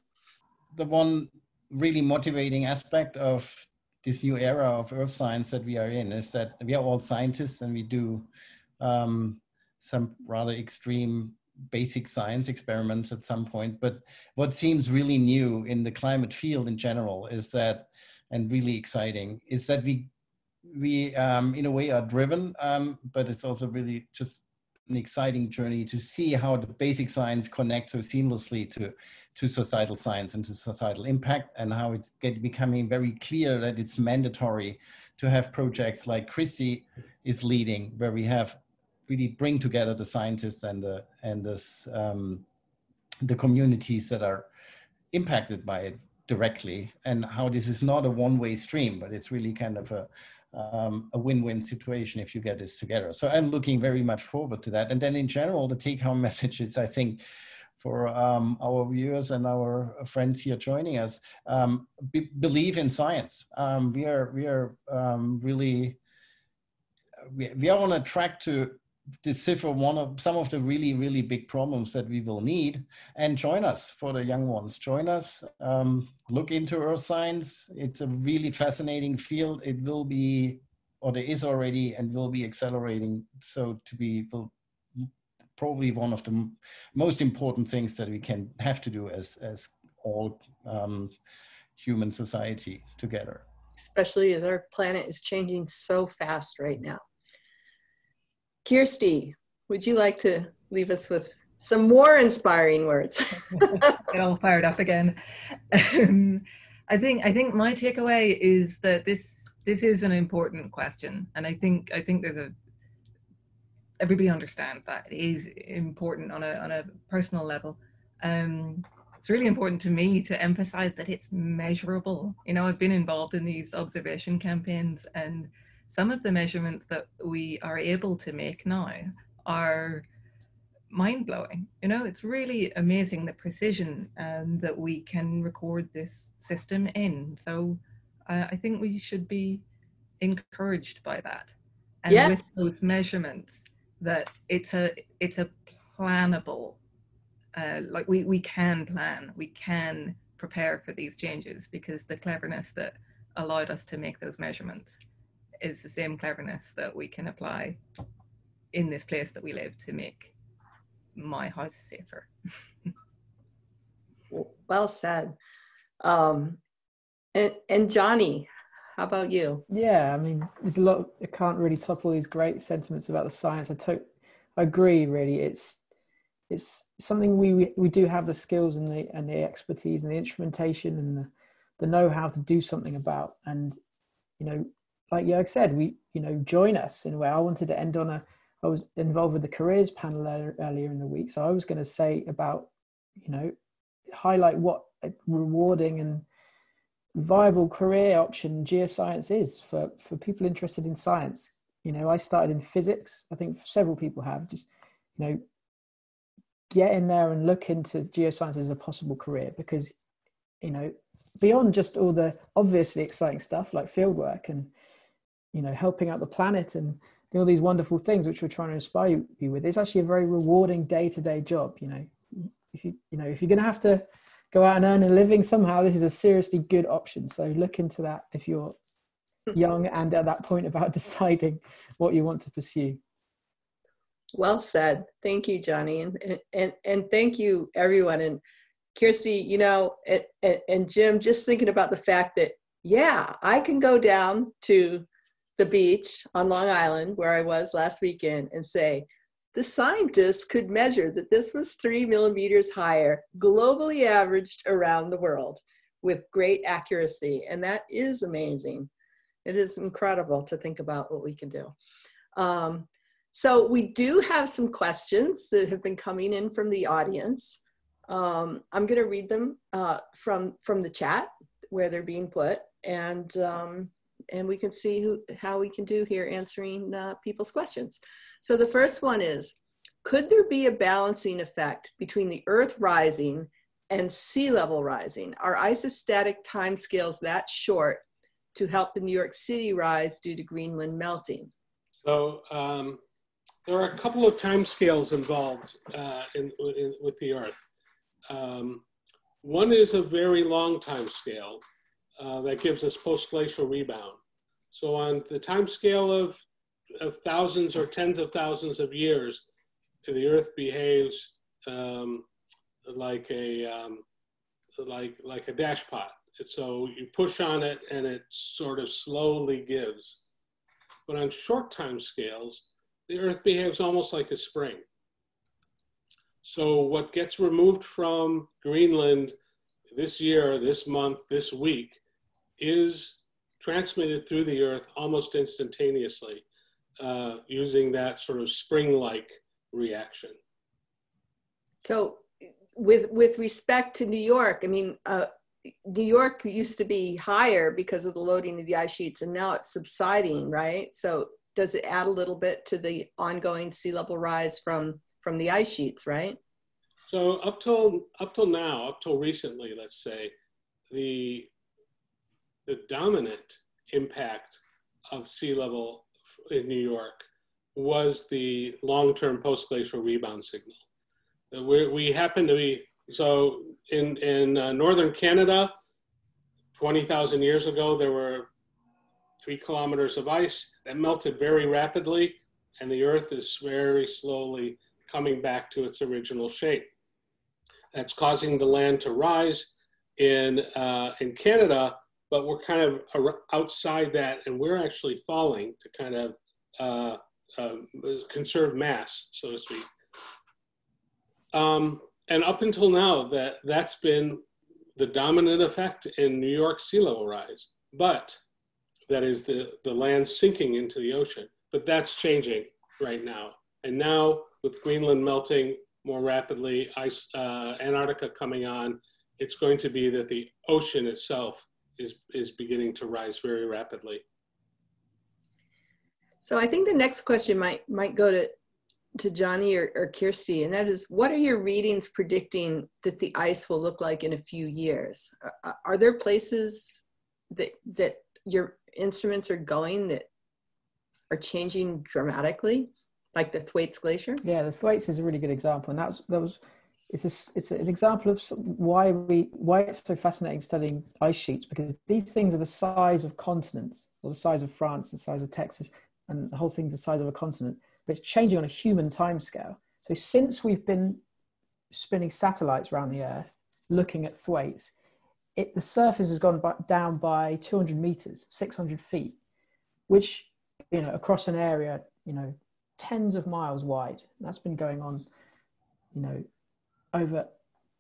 The one really motivating aspect of this new era of earth science that we are in is that we are all scientists and we do um, some rather extreme basic science experiments at some point. But what seems really new in the climate field in general is that, and really exciting, is that we we um, in a way are driven, um, but it's also really just an exciting journey to see how the basic science connects so seamlessly to to societal science and to societal impact and how it's get, becoming very clear that it's mandatory to have projects like Kirsty is leading where we have really bring together the scientists and the and this um, the communities that are impacted by it directly. And how this is not a one-way stream, but it's really kind of a, um, a win-win situation if you get this together. So I'm looking very much forward to that. And then in general, the take-home message is, I think, for um, our viewers and our friends here joining us, um, be, believe in science. Um, we are we are um, really we, we are on a track to decipher one of some of the really really big problems that we will need. And join us for the young ones. Join us um, look into earth science. It's a really fascinating field. It will be or there is already and will be accelerating. So to be will probably one of the most important things that we can have to do as as all um, human society together. Especially as our planet is changing so fast right now Kirsty, would you like to leave us with some more inspiring words? Get all fired up again. Um, I think I think my takeaway is that this this is an important question, and I think I think there's a everybody understands that it is important on a on a personal level. Um, it's really important to me to emphasize that it's measurable. You know, I've been involved in these observation campaigns and some of the measurements that we are able to make now are mind blowing. You know, it's really amazing the precision um, that we can record this system in. So uh, I think we should be encouraged by that. And yes. with those measurements, that it's a it's a plannable. Uh, like we we can plan, we can prepare for these changes because the cleverness that allowed us to make those measurements is the same cleverness that we can apply in this place that we live to make my house safer. well said. Um, and, and Johnny, how about you? Yeah, I mean, there's a lot. I can't really top all these great sentiments about the science. I to, I agree. Really, it's it's something we we do have the skills and the and the expertise and the instrumentation and the, the know how to do something about. And you know, like Jörg said, we, you know, join us in a way. I wanted to end on a, I was involved with the careers panel earlier in the week. So I was going to say about, you know, highlight what a rewarding and viable career option geoscience is for, for people interested in science. You know, I started in physics. I think several people have just, you know, get in there and look into geoscience as a possible career because, you know, beyond just all the obviously exciting stuff like fieldwork and you know helping out the planet and doing all these wonderful things which we're trying to inspire you with. It's actually a very rewarding day-to-day job you know. If you you know if you're going to have to go out and earn a living somehow this is a seriously good option. So look into that if you're young and at that point about deciding what you want to pursue. Well said. Thank you johnny and and and thank you everyone. And kirsty you know and, and jim just thinking about the fact that yeah i can go down to the beach on Long Island, where I was last weekend, and say, the scientists could measure that this was three millimeters higher, globally averaged around the world with great accuracy. And that is amazing. It is incredible to think about what we can do. Um, so we do have some questions that have been coming in from the audience. Um, I'm going to read them uh, from, from the chat where they're being put. And um, and we can see who, how we can do here answering uh, people's questions. So the first one is, could there be a balancing effect between the Earth rising and sea level rising? Are isostatic timescales that short to help the New York City rise due to Greenland melting? So um, there are a couple of timescales involved uh, in, in, with the Earth. Um, one is a very long time scale, uh, that gives us post-glacial rebound. So on the time scale of, of thousands or tens of thousands of years, the Earth behaves um, like a um, like like a dash pot. So you push on it and it sort of slowly gives. But on short time scales, the Earth behaves almost like a spring. So what gets removed from Greenland this year, this month, this week is transmitted through the earth almost instantaneously uh, using that sort of spring-like reaction. So with, with respect to New York, I mean, uh, New York used to be higher because of the loading of the ice sheets, and now it's subsiding, right? So does it add a little bit to the ongoing sea level rise from from the ice sheets, right? So up till up till now, up till recently, let's say, the the dominant impact of sea level in New York was the long-term post-glacial rebound signal. We, we happen to be so in in uh, northern Canada, twenty thousand years ago, there were three kilometers of ice that melted very rapidly, and the Earth is very slowly coming back to its original shape. That's causing the land to rise in uh, in Canada, but we're kind of outside that, and we're actually falling to kind of uh, uh, conserve mass, so to speak. Um, and up until now, that that's been the dominant effect in New York sea level rise. But that is the, the land sinking into the ocean. But that's changing right now. And now with Greenland melting more rapidly, ice, uh, Antarctica coming on, it's going to be that the ocean itself is, is beginning to rise very rapidly. So I think the next question might might go to to Johnny or, or Kirsty, and that is, what are your readings predicting that the ice will look like in a few years? Are, are there places that that your instruments are going that are changing dramatically, like the Thwaites Glacier? Yeah, the Thwaites is a really good example, and that was that was it's a, it's an example of why we why it's so fascinating studying ice sheets because these things are the size of continents or the size of France, the size of Texas, and the whole thing's the size of a continent. But it's changing on a human timescale. So since we've been spinning satellites around the Earth, looking at Thwaites, it, the surface has gone by, down by 200 meters, 600 feet, which, you know, across an area, you know, tens of miles wide. That's been going on, you know, over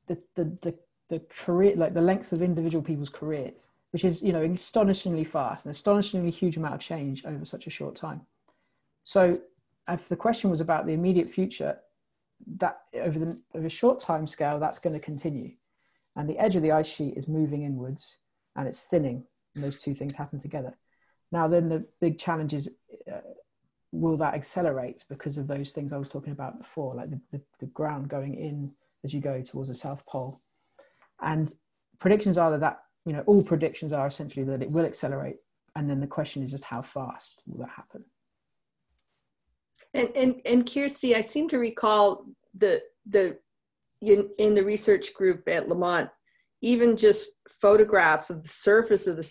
the, the, the, the career, like the length of individual people's careers, which is, you know, astonishingly fast and astonishingly huge amount of change over such a short time. So if the question was about the immediate future, that over the over a short time scale, that's going to continue and the edge of the ice sheet is moving inwards and it's thinning and those two things happen together now then the big challenge is uh, will that accelerate because of those things i was talking about before like the, the, the, ground going in as you go towards the south pole and predictions are that, that you know all predictions are essentially that it will accelerate and then the question is just how fast will that happen and and, and kirsty i seem to recall the the in, in the research group at Lamont, even just photographs of the surface of the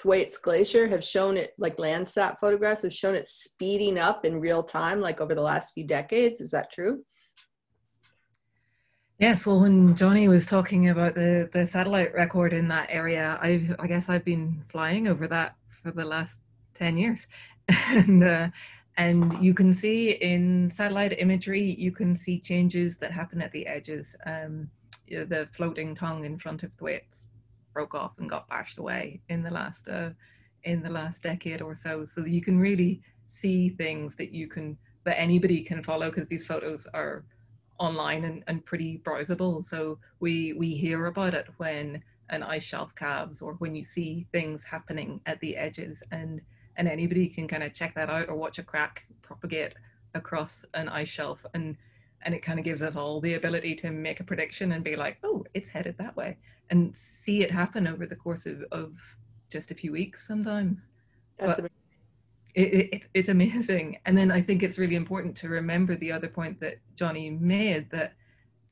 Thwaites Glacier have shown it, like Landsat photographs have shown it speeding up in real time, like over the last few decades. Is that true? Yes, well, when Johnny was talking about the, the satellite record in that area, I've, I guess I've been flying over that for the last 10 years. and uh, and you can see in satellite imagery, you can see changes that happen at the edges. Um, the floating tongue in front of Thwaites broke off and got bashed away in the last uh, in the last decade or so. So you can really see things that you can that anybody can follow because these photos are online and, and pretty browsable. So we we hear about it when an ice shelf calves or when you see things happening at the edges and and anybody can kind of check that out or watch a crack propagate across an ice shelf and and it kind of gives us all the ability to make a prediction and be like oh it's headed that way and see it happen over the course of, of just a few weeks sometimes That's amazing. It, it, it's amazing and then i think it's really important to remember the other point that johnny made that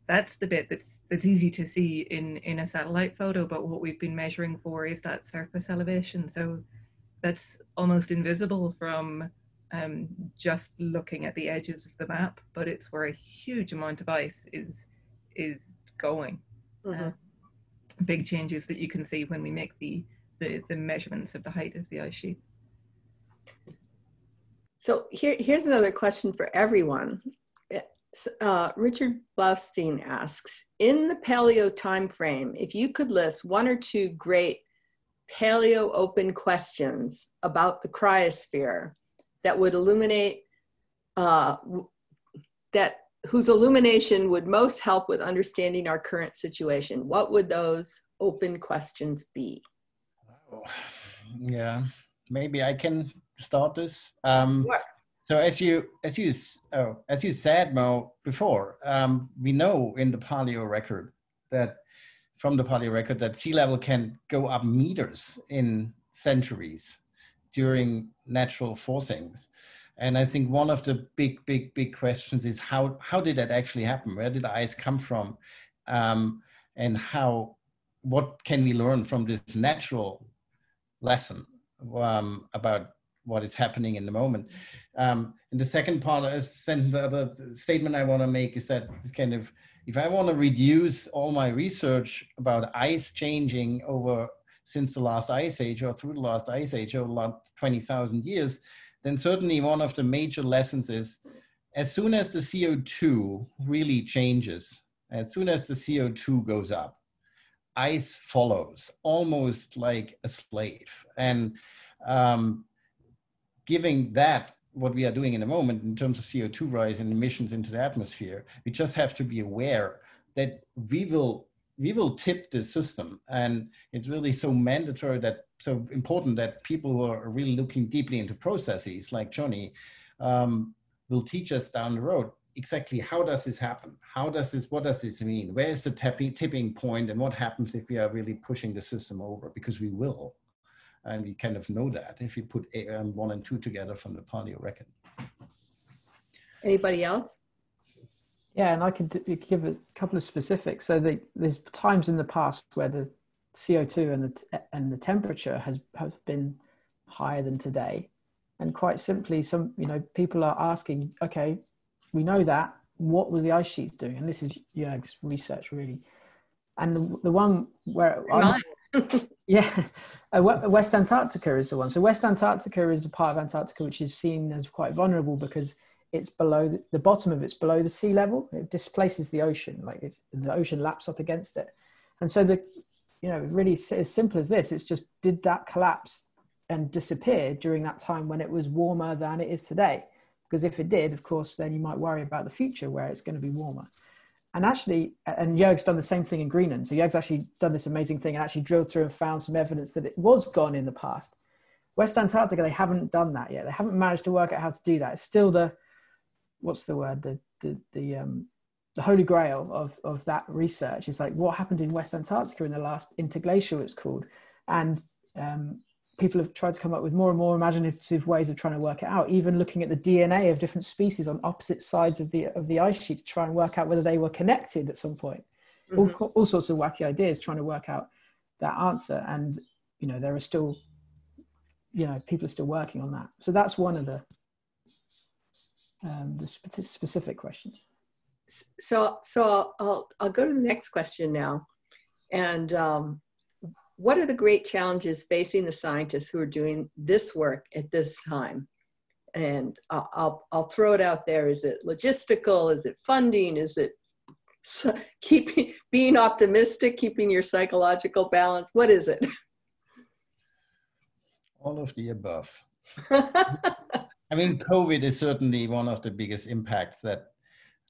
that's the bit that's that's easy to see in in a satellite photo but what we've been measuring for is that surface elevation so that's almost invisible from um, just looking at the edges of the map, but it's where a huge amount of ice is is going. Mm-hmm. Uh, big changes that you can see when we make the, the the measurements of the height of the ice sheet. So here, here's another question for everyone. Uh, Richard Blaustein asks, in the paleo time frame, if you could list one or two great paleo open questions about the cryosphere that would illuminate uh, that whose illumination would most help with understanding our current situation? What would those open questions be? Yeah, maybe I can start this. Um, Sure. So as you as you oh, as you said, Mo, before, um, we know in the paleo record that from the paleo record that sea level can go up meters in centuries during natural forcings. And I think one of the big, big, big questions is how how did that actually happen? Where did the ice come from? Um, and how what can we learn from this natural lesson um, about what is happening in the moment. Um, and the second part of sentence, the other statement I want to make is that kind of if I want to reduce all my research about ice changing over since the last ice age or through the last ice age over the last 20,000 years, then certainly one of the major lessons is as soon as the CO2 really changes, as soon as the CO2 goes up, ice follows almost like a slave. And um, giving that what we are doing in the moment in terms of CO2 rise and emissions into the atmosphere, we just have to be aware that we will we will tip the system. And it's really so mandatory that so important that people who are really looking deeply into processes like johnny um, will teach us down the road exactly how does this happen? How does this what does this mean? Where is the tipping, tipping point and what happens if we are really pushing the system over? Because we will and we kind of know that if you put um, one and two together from the paleo record Anybody else? Yeah, and I could give a couple of specifics. So the, there's times in the past where the CO2 and the and the temperature has have been higher than today, and quite simply, some you know people are asking, okay, we know that. What were the ice sheets doing? And this is Jörg's research really, and the, the one where I'm, Mine. Yeah, uh, West Antarctica is the one. So West Antarctica is a part of Antarctica which is seen as quite vulnerable because it's below the, the bottom of it's below the sea level. It displaces the ocean, like it's, the ocean laps up against it. And so the, you know, really as simple as this, it's just did that collapse and disappear during that time when it was warmer than it is today? Because if it did, of course, then you might worry about the future where it's going to be warmer. And actually, and Jörg's done the same thing in Greenland. So Jörg's actually done this amazing thing and actually drilled through and found some evidence that it was gone in the past. West Antarctica, they haven't done that yet. They haven't managed to work out how to do that. It's still the, what's the word? The the the um the holy grail of of that research is like what happened in West Antarctica in the last interglacial, it's called, and um, people have tried to come up with more and more imaginative ways of trying to work it out. Even looking at the DNA of different species on opposite sides of the of the ice sheet to try and work out whether they were connected at some point. All, Mhm. all sorts of wacky ideas trying to work out that answer, and you know there are still, you know, people are still working on that. So that's one of the um, the spe- specific questions. So, so I'll, I'll, I'll go to the next question now. And um, what are the great challenges facing the scientists who are doing this work at this time? And I'll, I'll, I'll throw it out there. Is it logistical? Is it funding? Is it keeping, being optimistic, keeping your psychological balance? What is it? all of the above I mean, COVID is certainly one of the biggest impacts that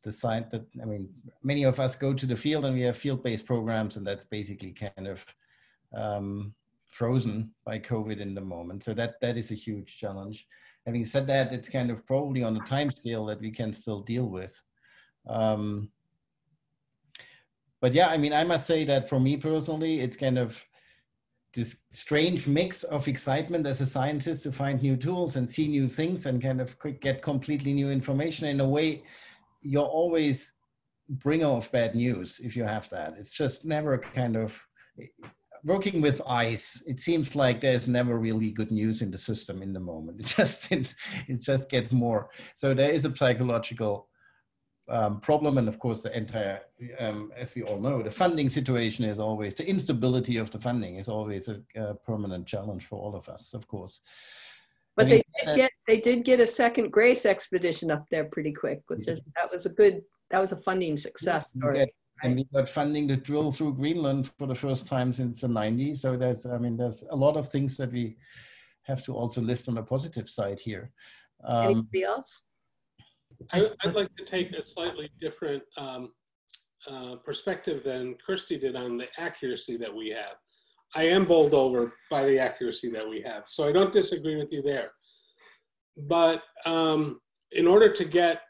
the science that I mean, many of us go to the field and we have field-based programs, and that's basically kind of um, frozen by COVID in the moment. So that that is a huge challenge. Having said that, it's kind of probably on a time scale that we can still deal with. Um, but yeah, I mean, I must say that for me personally, it's kind of this strange mix of excitement as a scientist to find new tools and see new things and kind of get completely new information in a way you're always bringer of bad news if you have that it's just never kind of working with ice it seems like there's never really good news in the system in the moment. It just it's, it just gets more. So there is a psychological um, problem and of course the entire um, as we all know the funding situation is always the instability of the funding is always a, a permanent challenge for all of us of course. But they did get they did get a second GRACE expedition up there pretty quick, which is that was a good that was a funding success story. Get- and we got funding to drill through Greenland for the first time since the 90s. So there's, I mean, there's a lot of things that we have to also list on the positive side here. Um, Anybody else? I, would like to take a slightly different um, uh, perspective than Kirsty did on the accuracy that we have. I am bowled over by the accuracy that we have, so I don't disagree with you there. But um, in order to get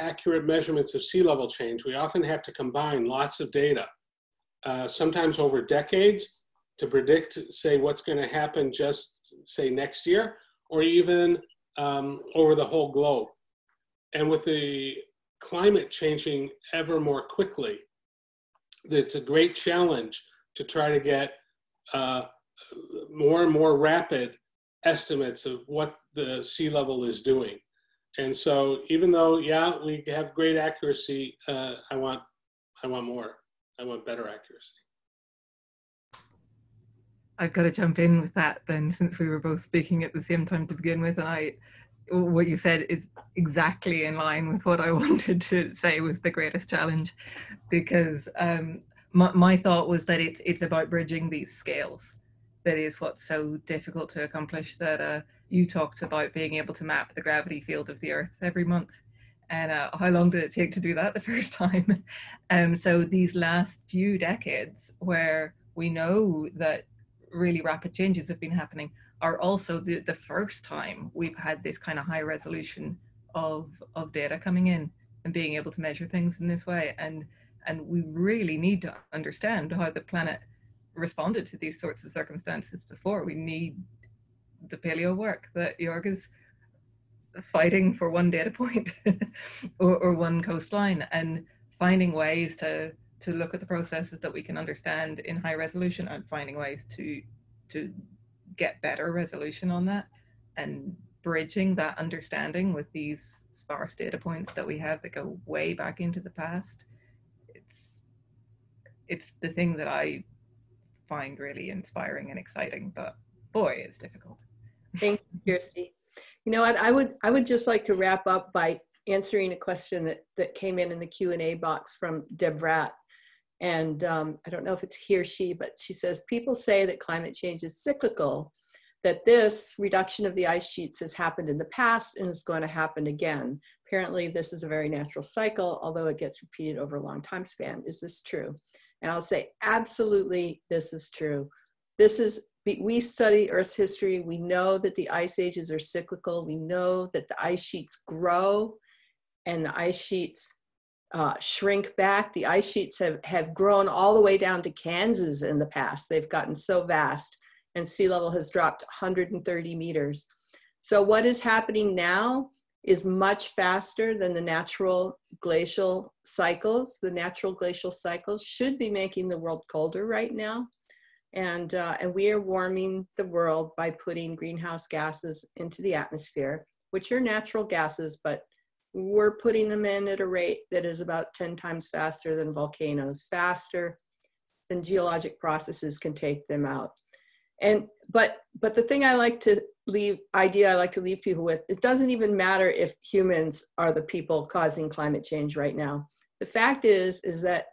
accurate measurements of sea level change, we often have to combine lots of data, uh, sometimes over decades, to predict, say, what's going to happen just, say, next year, or even um, over the whole globe. And with the climate changing ever more quickly, it's a great challenge to try to get uh, more and more rapid estimates of what the sea level is doing. And so even though, yeah, we have great accuracy, uh, I want, I want more. I want better accuracy. I've got to jump in with that then, since we were both speaking at the same time to begin with, and I, what you said is exactly in line with what I wanted to say was the greatest challenge, because um, my, my thought was that it's it's about bridging these scales. That is what's so difficult to accomplish. That uh, you talked about being able to map the gravity field of the Earth every month, and uh, how long did it take to do that the first time? um, so these last few decades, where we know that really rapid changes have been happening are also the, the first time we've had this kind of high resolution of of data coming in and being able to measure things in this way and and we really need to understand how the planet responded to these sorts of circumstances before we need the paleo work that Jorg is fighting for one data point or, or one coastline and finding ways to to look at the processes that we can understand in high resolution and finding ways to to get better resolution on that and bridging that understanding with these sparse data points that we have that go way back into the past. It's it's the thing that i find really inspiring and exciting but boy it's difficult thank you kirsty you know what i would i would just like to wrap up by answering a question that that came in in the q&a box from deb rat and um, I don't know if it's he or she, but she says people say that climate change is cyclical, that this reduction of the ice sheets has happened in the past and is going to happen again. Apparently, this is a very natural cycle, although it gets repeated over a long time span. Is this true? And I'll say, absolutely, this is true. This is, we study Earth's history. We know that the ice ages are cyclical. We know that the ice sheets grow and the ice sheets uh, shrink back. The ice sheets have, have grown all the way down to Kansas in the past. They've gotten so vast, and sea level has dropped 130 meters. So, what is happening now is much faster than the natural glacial cycles. The natural glacial cycles should be making the world colder right now. And, uh, and we are warming the world by putting greenhouse gases into the atmosphere, which are natural gases, but we're putting them in at a rate that is about 10 times faster than volcanoes, faster than geologic processes can take them out. And but but the thing I like to leave idea I like to leave people with, it doesn't even matter if humans are the people causing climate change right now. The fact is is that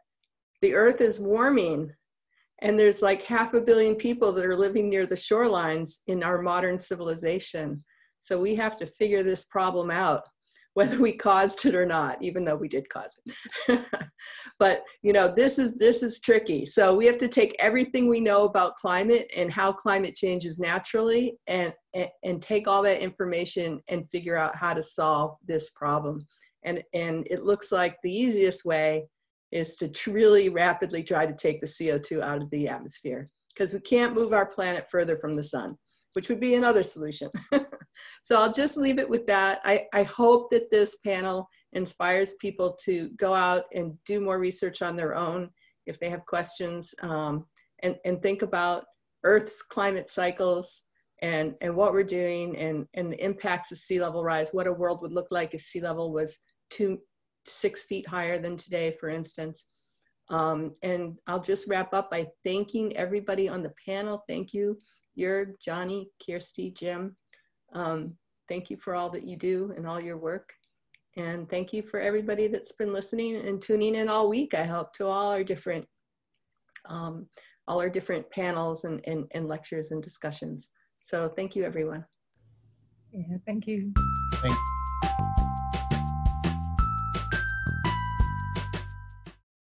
the earth is warming and there's like half a billion people that are living near the shorelines in our modern civilization. So we have to figure this problem out whether we caused it or not even though we did cause it. But you know this is this is tricky. So we have to take everything we know about climate and how climate changes naturally and, and and, take all that information and figure out how to solve this problem. And and it looks like the easiest way is to really rapidly try to take the co2 out of the atmosphere because we can't move our planet further from the sun which would be another solution. so I'll just leave it with that. I, I hope that this panel inspires people to go out and do more research on their own if they have questions um, and, and think about Earth's climate cycles and, and what we're doing and, and the impacts of sea level rise, what a world would look like if sea level was two, six feet higher than today, for instance. Um, and I'll just wrap up by thanking everybody on the panel. Thank you Jorg, Johnny, Kirsty, Jim. Um, thank you for all that you do and all your work. And thank you for everybody that's been listening and tuning in all week. I hope to all our different, um, all our different panels and, and, and lectures and discussions. So thank you, everyone. Yeah, thank you. Thank